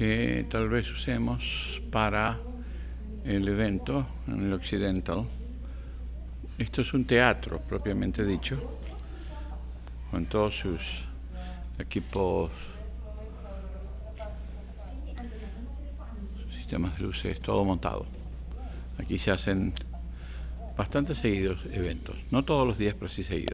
que tal vez usemos para el evento en el Occidental. Esto es un teatro propiamente dicho, con todos sus equipos, sistemas de luces, todo montado. Aquí se hacen bastante seguidos eventos, no todos los días, pero sí seguidos.